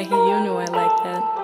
you knew I liked that.